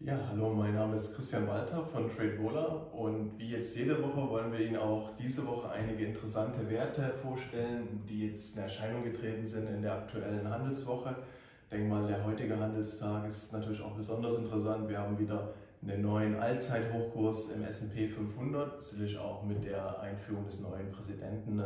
Ja, hallo, mein Name ist Christian Walter von TradeVola und wie jetzt jede Woche wollen wir Ihnen auch diese Woche einige interessante Werte vorstellen, die jetzt in Erscheinung getreten sind in der aktuellen Handelswoche. Ich denke mal, der heutige Handelstag ist natürlich auch besonders interessant. Wir haben wieder einen neuen Allzeithochkurs im S&P 500, sicherlich auch mit der Einführung des neuen Präsidenten, äh,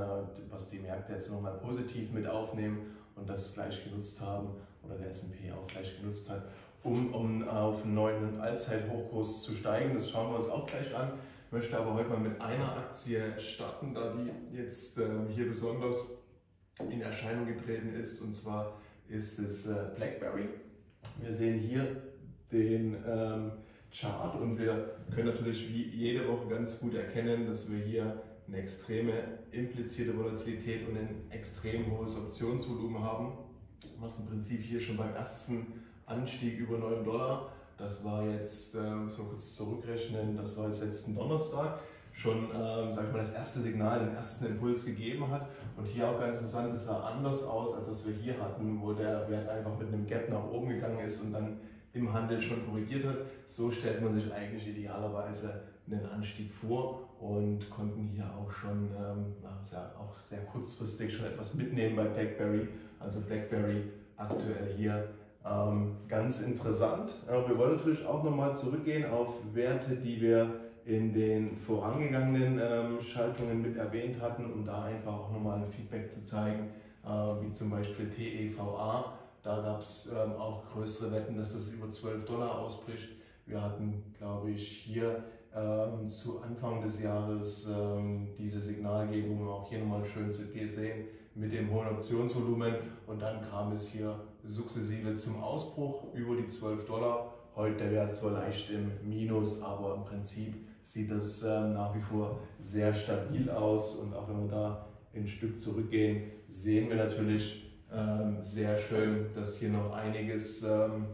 was die Märkte jetzt nochmal positiv mit aufnehmen und das gleich genutzt haben oder der S&P auch gleich genutzt hat um, um auf einen neuen Allzeithochkurs zu steigen. Das schauen wir uns auch gleich an. Ich möchte aber heute mal mit einer Aktie starten, da die jetzt ähm, hier besonders in Erscheinung getreten ist. Und zwar ist es äh, BlackBerry. Wir sehen hier den ähm, Chart und wir können natürlich wie jede Woche ganz gut erkennen, dass wir hier eine extreme implizierte Volatilität und ein extrem hohes Optionsvolumen haben, was im Prinzip hier schon beim ersten Anstieg über 9 Dollar. Das war jetzt, ähm, so kurz zurückrechnen, das war jetzt letzten Donnerstag schon, ähm, sag ich mal, das erste Signal, den ersten Impuls gegeben hat. Und hier auch ganz interessant, es sah anders aus, als was wir hier hatten, wo der Wert einfach mit einem Gap nach oben gegangen ist und dann im Handel schon korrigiert hat. So stellt man sich eigentlich idealerweise einen Anstieg vor und konnten hier auch schon ähm, sehr, auch sehr kurzfristig schon etwas mitnehmen bei BlackBerry. Also BlackBerry aktuell hier ähm, ganz interessant. Aber wir wollen natürlich auch nochmal zurückgehen auf Werte, die wir in den vorangegangenen ähm, Schaltungen mit erwähnt hatten, um da einfach auch nochmal ein Feedback zu zeigen, äh, wie zum Beispiel TEVA. Da gab es ähm, auch größere Wetten, dass das über 12 Dollar ausbricht. Wir hatten, glaube ich, hier ähm, zu Anfang des Jahres ähm, diese Signalgebung auch hier nochmal schön zu sehen mit dem hohen Optionsvolumen. Und dann kam es hier sukzessive zum Ausbruch über die 12 Dollar. Heute der Wert zwar leicht im Minus, aber im Prinzip sieht das ähm, nach wie vor sehr stabil aus. Und auch wenn wir da ein Stück zurückgehen, sehen wir natürlich ähm, sehr schön, dass hier noch einiges ähm,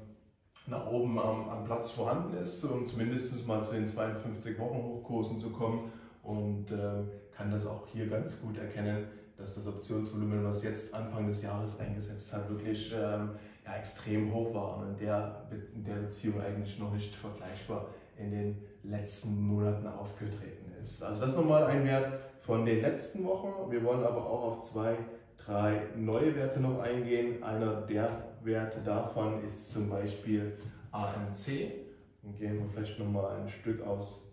nach oben am, am, Platz vorhanden ist, um zumindest mal zu den 52 Wochen Hochkursen zu kommen. Und ähm, kann das auch hier ganz gut erkennen, dass das Optionsvolumen, was jetzt Anfang des Jahres eingesetzt hat, wirklich ähm, ja, extrem hoch war und in der, in der Beziehung eigentlich noch nicht vergleichbar in den letzten Monaten aufgetreten ist. Also das nochmal ein Wert von den letzten Wochen. Wir wollen aber auch auf zwei, drei neue Werte noch eingehen. Einer der Werte davon ist zum Beispiel AMC. Dann gehen wir vielleicht nochmal ein Stück aus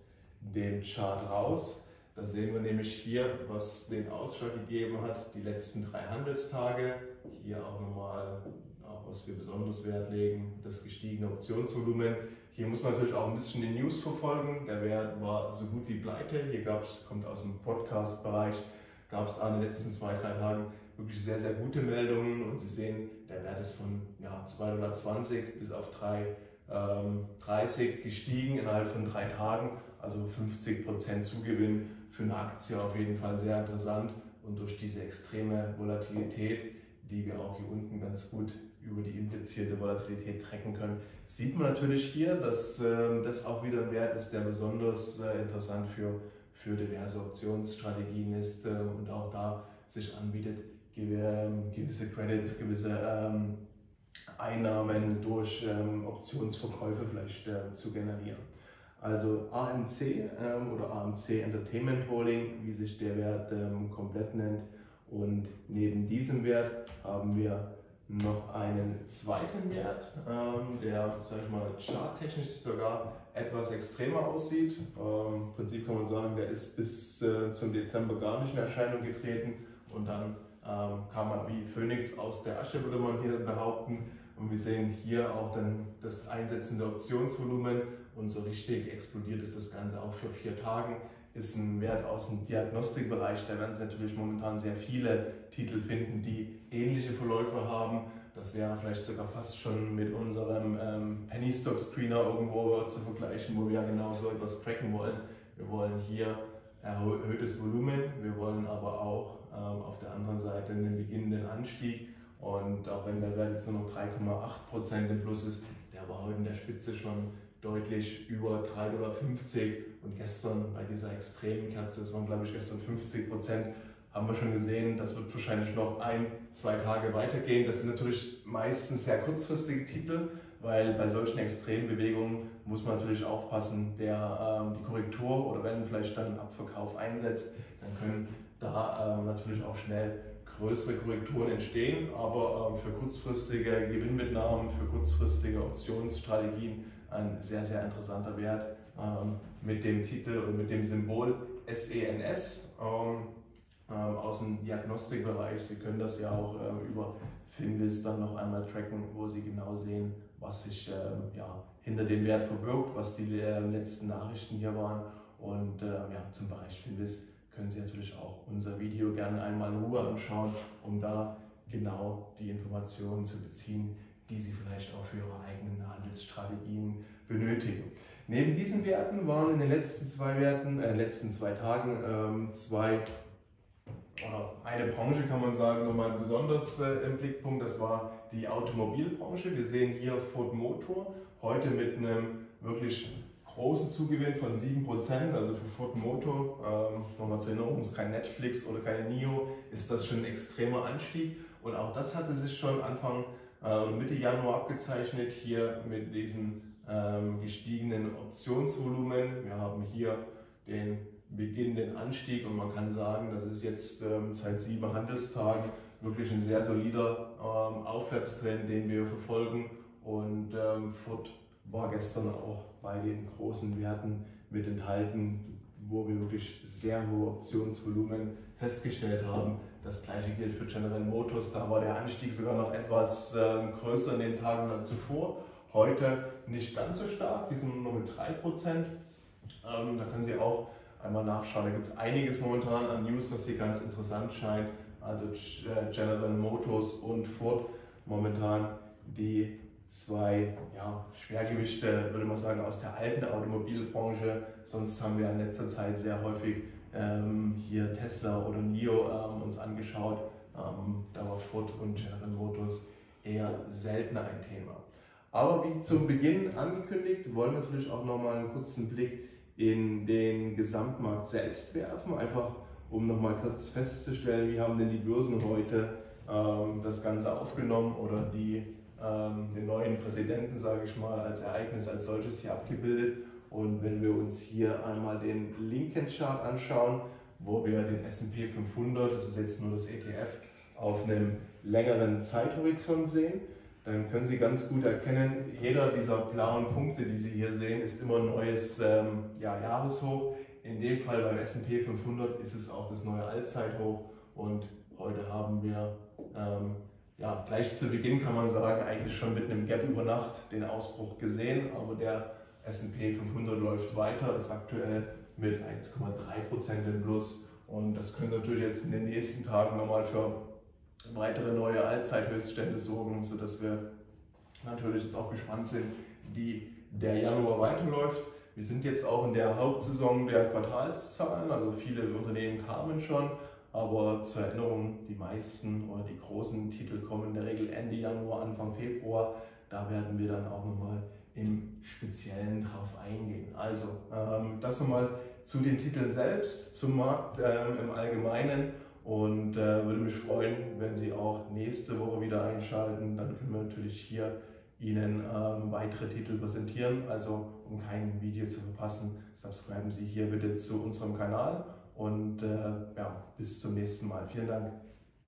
dem Chart raus. Da sehen wir nämlich hier, was den Ausschlag gegeben hat, die letzten drei Handelstage. Hier auch nochmal, auch was wir besonders Wert legen, das gestiegene Optionsvolumen. Hier muss man natürlich auch ein bisschen die News verfolgen. Der Wert war so gut wie pleite. Hier gab's, kommt aus dem Podcast-Bereich, gab es an den letzten zwei, drei Tagen wirklich sehr, sehr gute Meldungen. Und Sie sehen, der Wert ist von ja, 2,20 bis auf 3,30 ähm, gestiegen innerhalb von drei Tagen. Also 50% Zugewinn für eine Aktie auf jeden Fall sehr interessant und durch diese extreme Volatilität, die wir auch hier unten ganz gut über die implizierte Volatilität tracken können, sieht man natürlich hier, dass äh, das auch wieder ein Wert ist, der besonders äh, interessant für, für diverse Optionsstrategien ist äh, und auch da sich anbietet, gewisse Credits, gewisse ähm, Einnahmen durch ähm, Optionsverkäufe vielleicht äh, zu generieren. Also AMC ähm, oder AMC Entertainment Holding, wie sich der Wert ähm, komplett nennt. Und neben diesem Wert haben wir noch einen zweiten Wert, ähm, der, sag ich mal, charttechnisch sogar etwas extremer aussieht. Ähm, Im Prinzip kann man sagen, der ist bis äh, zum Dezember gar nicht in Erscheinung getreten und dann ähm, kam er wie Phoenix aus der Asche, würde man hier behaupten. Und wir sehen hier auch dann das einsetzende Optionsvolumen und so richtig explodiert ist das Ganze auch für vier Tagen. Ist ein Wert aus dem Diagnostikbereich. Da werden Sie natürlich momentan sehr viele Titel finden, die ähnliche Verläufe haben. Das wäre vielleicht sogar fast schon mit unserem ähm, Penny Stock Screener irgendwo zu vergleichen, wo wir ja genau so etwas tracken wollen. Wir wollen hier erhöhtes Volumen, wir wollen aber auch ähm, auf der anderen Seite einen beginnenden Anstieg. Und auch wenn der Wert jetzt nur noch 3,8% im Plus ist, der war heute in der Spitze schon deutlich über 3,50 Dollar. Und gestern bei dieser extremen Kerze, es waren glaube ich gestern 50 Prozent, haben wir schon gesehen, das wird wahrscheinlich noch ein, zwei Tage weitergehen. Das sind natürlich meistens sehr kurzfristige Titel, weil bei solchen extremen Bewegungen muss man natürlich aufpassen, der, ähm, die Korrektur oder wenn vielleicht dann Abverkauf einsetzt, dann können da ähm, natürlich auch schnell größere Korrekturen entstehen, aber ähm, für kurzfristige Gewinnmitnahmen, für kurzfristige Optionsstrategien ein sehr, sehr interessanter Wert ähm, mit dem Titel und mit dem Symbol SENS ähm, ähm, aus dem Diagnostikbereich. Sie können das ja auch über Finvis dann noch einmal tracken, wo Sie genau sehen, was sich ja, hinter dem Wert verbirgt, was die letzten Nachrichten hier waren. Und ja, zum Bereich Finvis können Sie natürlich auch unser Video gerne einmal in Ruhe anschauen, um da genau die Informationen zu beziehen, die Sie vielleicht auch für Ihre eigenen Handelsstrategien benötigen. Neben diesen Werten waren in den letzten zwei Werten, äh, letzten zwei Tagen ähm, zwei oder eine Branche kann man sagen, nochmal besonders äh, im Blickpunkt, das war die Automobilbranche. Wir sehen hier Ford Motor, heute mit einem wirklich großen Zugewinn von 7%, also für Ford Motor, ähm, nochmal zur Erinnerung, ist kein Netflix oder keine NIO, ist das schon ein extremer Anstieg. Und auch das hatte sich schon Anfang Mitte Januar abgezeichnet, hier mit diesen ähm, gestiegenen Optionsvolumen. Wir haben hier den beginnenden Anstieg und man kann sagen, das ist jetzt ähm, seit sieben Handelstagen wirklich ein sehr solider ähm, Aufwärtstrend, den wir verfolgen und ähm, Ford war gestern auch bei den großen Werten mit enthalten, wo wir wirklich sehr hohe Optionsvolumen festgestellt haben. Das gleiche gilt für General Motors, da war der Anstieg sogar noch etwas ähm, größer in den Tagen zuvor. Heute nicht ganz so stark, die sind nur mit 3%. Ähm, da können Sie auch einmal nachschauen. Da gibt es einiges momentan an News, was hier ganz interessant scheint. Also äh, General Motors und Ford momentan die zwei ja, Schwergewichte, würde man sagen, aus der alten Automobilbranche. Sonst haben wir in letzter Zeit sehr häufig ähm, hier Tesla oder NIO ähm, uns angeschaut. Ähm, da war Ford und General Motors eher seltener ein Thema. Aber wie zum Beginn angekündigt, wollen wir natürlich auch nochmal einen kurzen Blick in den Gesamtmarkt selbst werfen, einfach um nochmal kurz festzustellen, wie haben denn die Börsen heute ähm, das Ganze aufgenommen oder die, ähm, den neuen Präsidenten, sage ich mal, als Ereignis als solches hier abgebildet. Und wenn wir uns hier einmal den linken Chart anschauen, wo wir den S&P 500, das ist jetzt nur das ETF, auf einem längeren Zeithorizont sehen, dann können Sie ganz gut erkennen, jeder dieser blauen Punkte, die Sie hier sehen, ist immer ein neues ähm, ja, Jahreshoch. In dem Fall beim S&P 500 ist es auch das neue Allzeithoch und heute haben wir ähm, ja, gleich zu Beginn kann man sagen, eigentlich schon mit einem Gap über Nacht den Ausbruch gesehen, aber der S&P 500 läuft weiter, ist aktuell mit 1,3% im Plus und das könnte natürlich jetzt in den nächsten Tagen nochmal für weitere neue Allzeithöchststände sorgen, sodass wir natürlich jetzt auch gespannt sind, wie der Januar weiterläuft. Wir sind jetzt auch in der Hauptsaison der Quartalszahlen, also viele Unternehmen kamen schon, aber zur Erinnerung, die meisten oder die großen Titel kommen in der Regel Ende Januar, Anfang Februar. Da werden wir dann auch nochmal im Speziellen drauf eingehen. Also ähm, das nochmal zu den Titeln selbst, zum Markt ähm, im Allgemeinen und äh, würde mich freuen, wenn Sie auch nächste Woche wieder einschalten. Dann können wir natürlich hier Ihnen ähm, weitere Titel präsentieren. Also um kein Video zu verpassen, subscriben Sie hier bitte zu unserem Kanal und äh, ja, bis zum nächsten Mal. Vielen Dank.